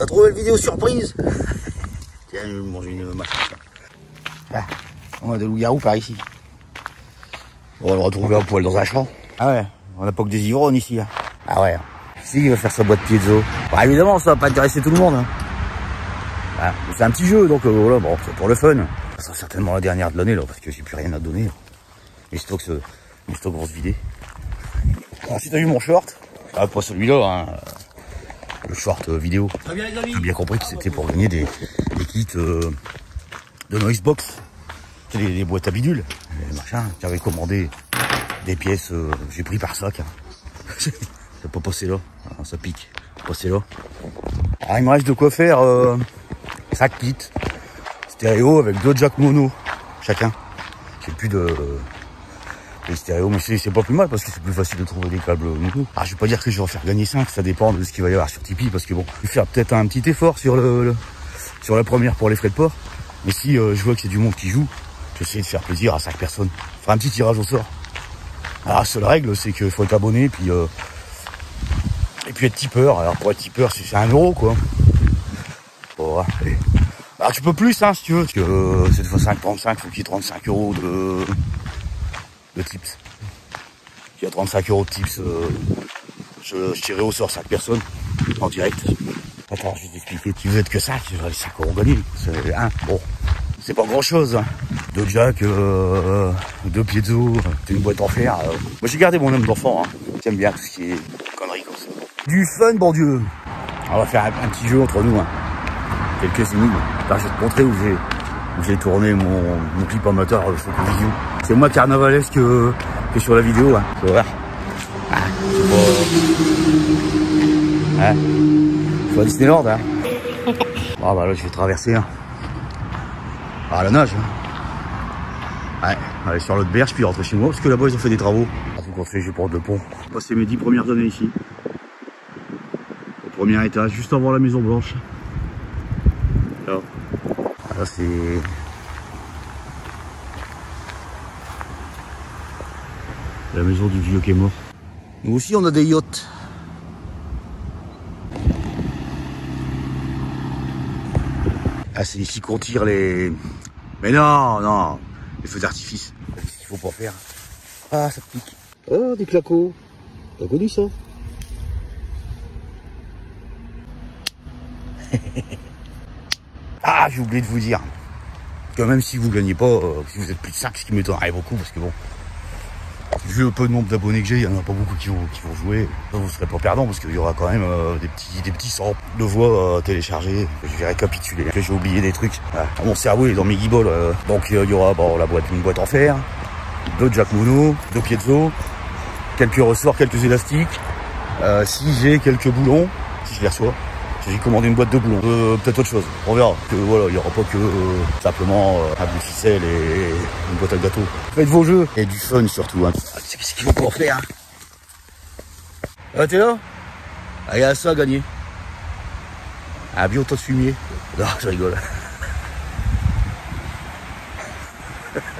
T'as trouvé la vidéo surprise Tiens, je vais manger une machin. Ah, on a des loups-garous par ici. On va le retrouver un poil dans un champ. Ah ouais, on n'a pas que des ivrognes ici. Hein. Ah ouais. Si, il va faire sa boîte piezo. Bah, évidemment, ça va pas intéresser tout le monde. Hein. Ah, c'est un petit jeu, donc euh, voilà, bon, c'est pour le fun. Ça sera certainement la dernière de l'année, là, parce que j'ai plus rien à donner. Les stocks, se, les stocks vont se vider. Alors, si t'as vu mon short, ah, pas celui-là, hein, le short euh, vidéo. J'ai bien compris que c'était pour gagner des, des kits euh, de Noisebox. Les, les boîtes à bidules, les machins. J'avais commandé des pièces, euh, j'ai pris par sac. Hein. Pas passé là, ah, ça pique. Passer là. Alors, il me reste de quoi faire euh, 5 kits stéréo avec deux jack mono chacun. J'ai plus de les stéréos, mais c'est pas plus mal parce que c'est plus facile de trouver des câbles mono. Ah, je vais pas dire que je vais en faire gagner 5, ça dépend de ce qu'il va y avoir sur Tipeee parce que bon, je vais faire peut-être un petit effort sur le, sur la première pour les frais de port. Mais si euh, je vois que c'est du monde qui joue, j'essaie de faire plaisir à 5 personnes. Faire un petit tirage au sort. Alors, la seule règle, c'est qu'il faut être abonné, puis euh, et puis être tipeur. Alors pour être tipeur, c'est un euro quoi. Bon, allez. Alors tu peux plus hein si tu veux. Parce que euh, cette fois 5,35, faut qu'il y ait 35 euros de, de tips. Il y a 35 euros de tips. euh, je, je tirerai au sort 5 personnes en direct. Attends, je vais t'expliquer. Tu veux être que 5, tu vas les 5 euros gagnés. C'est un. Bon. C'est pas grand chose. Hein. Deux jack, euh, deux piezo, une boîte en fer. euh. Moi j'ai gardé mon homme d'enfant. Hein. J'aime bien tout ce qui est conneries comme ça. Du fun, bon Dieu. On va faire un, un petit jeu entre nous. Hein. Quelques énigmes. Là, je vais te montrer où j'ai j'ai tourné mon, mon clip amateur euh, Vision. C'est moi carnavalesque euh, que sur la vidéo. Hein. Ah, c'est pas... Hein Je suis à Disneyland. Hein. Ah bah là, je vais traverser. Hein. Ah, la nage. Hein. Ouais, aller sur l'autre berge puis rentrer chez moi parce que là-bas ils ont fait des travaux. Ah, faut qu'on fait, je prendre le pont. Passé mes dix premières années ici. Au premier étage, juste avant la Maison Blanche. Là, Là c'est. La maison du vieux qui est mort. Nous aussi on a des yachts. Ah c'est ici qu'on tire les. Mais non, non, les feux d'artifice. C'est ce qu'il faut pas faire. Ah ça pique. Oh des clacos. T'as connu ça? Ah j'ai oublié de vous dire. Que même si vous gagnez pas, euh, si vous êtes plus de 5, ce qui m'étonnerait beaucoup, parce que bon. Vu le peu de nombre d'abonnés que j'ai, il y en a pas beaucoup qui vont, qui vont jouer. Vous serez pas perdant parce qu'il y aura quand même euh, des petits des petits cents de voix à télécharger. Je vais récapituler. que J'ai oublié des trucs. Ah, mon cerveau est dans mes guibolles. euh. Donc euh, il y aura bon, la boîte, une boîte en fer, deux jack mono, deux piezo, quelques ressorts, quelques élastiques. Euh, si j'ai quelques boulons, si je les reçois. J'ai commandé une boîte de boulons, euh, peut-être autre chose. On verra. Que, voilà, il n'y aura pas que euh, simplement euh, un bout de ficelle et une boîte à gâteau. Faites vos jeux et du fun surtout. Hein. Ah, tu sais qu'est-ce qu'il faut pour faire hein Ah t'es là? Ah il y a ça à gagner. Un biotope fumier. Non, je rigole.